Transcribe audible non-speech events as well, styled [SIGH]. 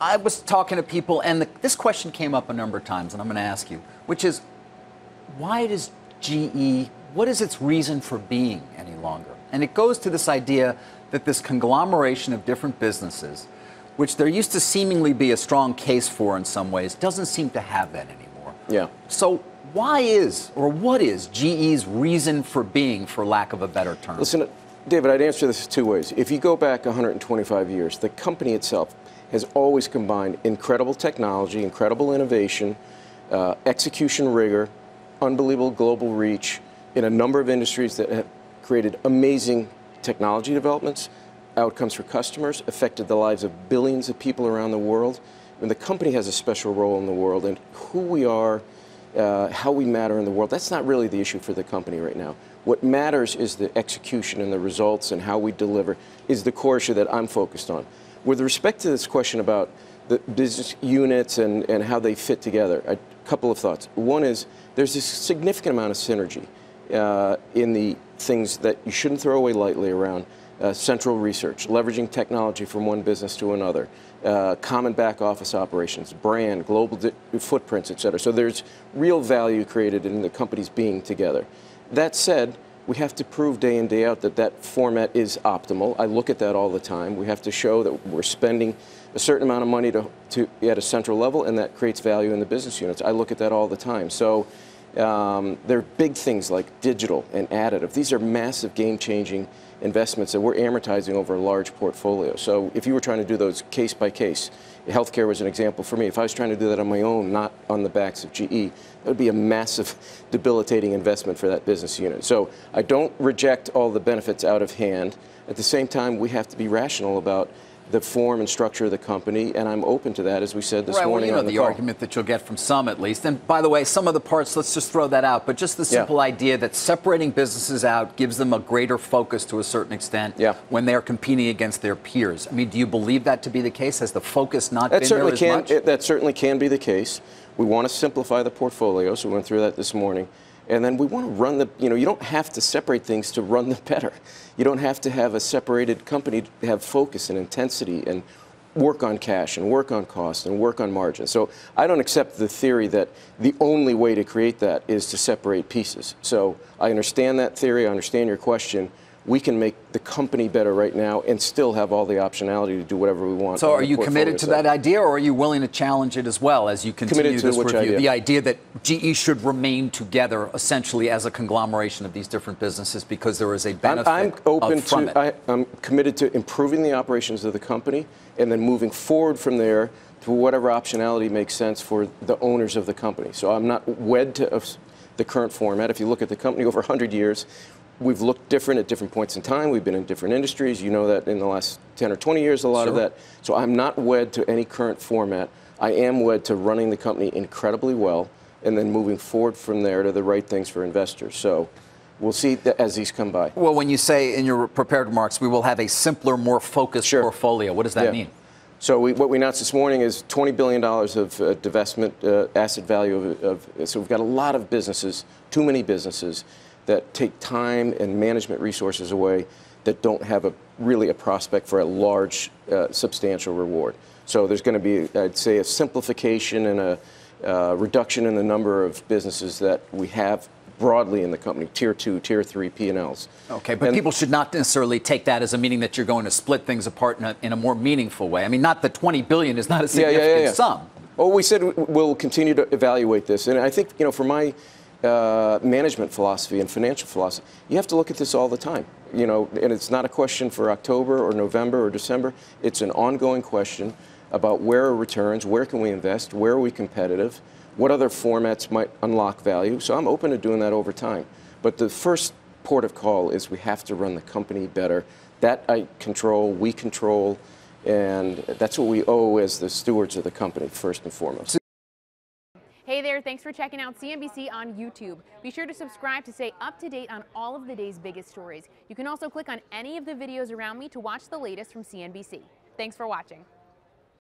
I was talking to people, and the, this question came up a number of times, and I'm going to ask you, which is why does GE, what is its reason for being any longer? And it goes to this idea that this conglomeration of different businesses, which there used to seemingly be a strong case for in some ways, doesn't seem to have that anymore. Yeah. So why is, or what is GE's reason for being, for lack of a better term? Listen, David, I'd answer this two ways. If you go back 125 years, the company itself has always combined incredible technology, incredible innovation, uh, execution rigor, unbelievable global reach in a number of industries that have created amazing technology developments, outcomes for customers, affected the lives of billions of people around the world. And the company has a special role in the world, and who we are, uh, how we matter in the world, that's not really the issue for the company right now. What matters is the execution and the results and how we deliver is the core issue that I'm focused on. With respect to this question about the business units and, and how they fit together, a couple of thoughts. One is there's a significant amount of synergy uh, in the things that you shouldn't throw away lightly around uh, central research, leveraging technology from one business to another, uh, common back office operations, brand, global footprints, et cetera. So there's real value created in the companies being together. That said, we have to prove day in, day out that that format is optimal. I look at that all the time. We have to show that we're spending a certain amount of money to, to at a central level, and that creates value in the business units. I look at that all the time. So um, there are big things like digital and additive. These are massive game-changing investments that we're amortizing over a large portfolio. So if you were trying to do those case by case, healthcare was an example for me. If I was trying to do that on my own, not on the backs of GE, that would be a massive, [LAUGHS] debilitating investment for that business unit. So I don't reject all the benefits out of hand. At the same time, we have to be rational about the form and structure of the company, and I'm open to that, as we said this right, morning. Well, you know the, the argument that you'll get from some, at least. And by the way, sum of the parts, let's just throw that out. But just the simple yeah. idea that separating businesses out gives them a greater focus to a certain extent yeah. when they're competing against their peers. I mean, do you believe that to be the case? Has the focus not that been certainly there can, much? It, that certainly can be the case. We want to simplify the portfolio, so we went through that this morning. And then we want to run the, you know, you don't have to separate things to run them [LAUGHS] better. You don't have to have a separated company to have focus and intensity and work on cash and work on cost and work on margin. So I don't accept the theory that the only way to create that is to separate pieces. So I understand that theory, I understand your question we can make the company better right now and still have all the optionality to do whatever we want. So, are you committed to side. that idea, or are you willing to challenge it as well as you continue this review? Idea? The idea that GE should remain together essentially as a conglomeration of these different businesses because there is a benefit. I'm, I'm open to. It. I, I'm committed to improving the operations of the company and then moving forward from there to whatever optionality makes sense for the owners of the company. So I'm not wed to the current format. If you look at the company over 100 years, we've looked different at different points in time. We've been in different industries. You know that in the last 10 or 20 years, a lot sure. of that. So I'm not wed to any current format. I am wed to running the company incredibly well and then moving forward from there to the right things for investors. So we'll see as these come by. Well, when you say in your prepared remarks, we will have a simpler, more focused sure. portfolio, what does that yeah. mean? So we, what we announced this morning is $20 billion of uh, divestment uh, asset value. Of, of, so we've got a lot of businesses, too many businesses that take time and management resources away that don't have a really a prospect for a large, uh, substantial reward. So there's going to be, I'd say, a simplification and a uh, reduction in the number of businesses that we have broadly in the company, tier two, tier three P&Ls. Okay, but and people should not necessarily take that as a meaning that you're going to split things apart in a, in a more meaningful way. I mean, not the 20 billion is not a significant yeah, yeah, yeah, sum. Well, we said we'll continue to evaluate this, and I think you know, for my uh, management philosophy and financial philosophy, you have to look at this all the time. You know, and it's not a question for October or November or December. It's an ongoing question about where are returns, where can we invest, where are we competitive, what other formats might unlock value. So I'm open to doing that over time. But the first port of call is we have to run the company better. That I control, we control, and that's what we owe as the stewards of the company, first and foremost. Hey there, thanks for checking out CNBC on YouTube. Be sure to subscribe to stay up to date on all of the day's biggest stories. You can also click on any of the videos around me to watch the latest from CNBC. Thanks for watching.